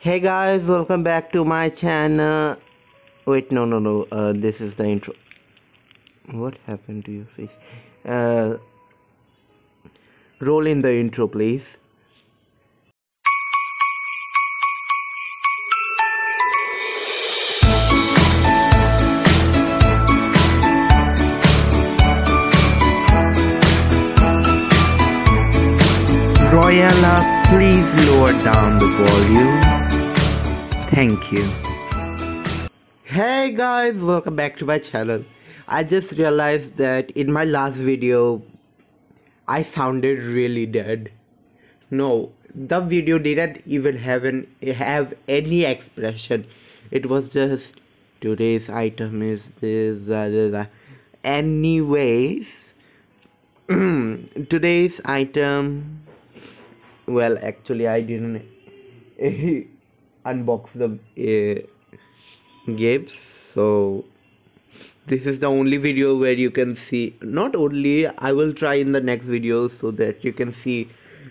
hey guys welcome back to my channel. Wait no no no uh, this is the intro. What happened to your face? Uh, roll in the intro please. Royala, please lower down the volume. Thank you. Hey guys, welcome back to my channel. I just realized that in my last video, I sounded really dead. No, the video didn't even have an have any expression. It was just today's item is this. Blah, blah, blah. Anyways, today's item well actually i didn't unbox the uh, gifts so this is the only video where you can see not only i will try in the next video so that you can see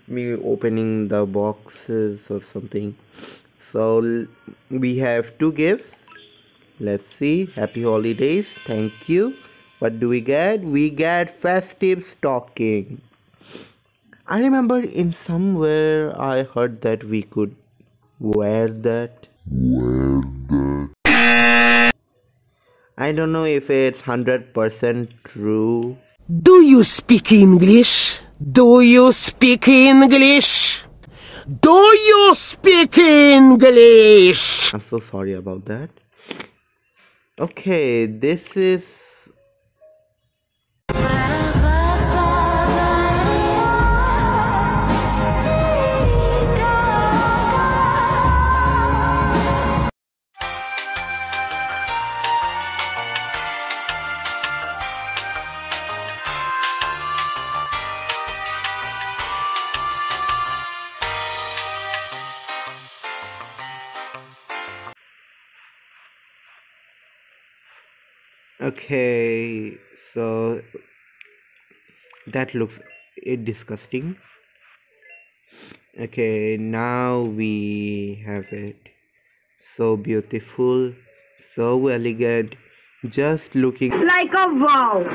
me opening the boxes or something. So we have two gifts. Let's see. Happy holidays. Thank you. What do we get? We get festive stocking. I remember in somewhere I heard that we could wear that. where that. I don't know if it's 100% true. Do you speak English? Do you speak English? Do you speak English? I'm so sorry about that. Okay, this is okay so that looks disgusting. Okay now we have it. So beautiful so elegant just looking like a wow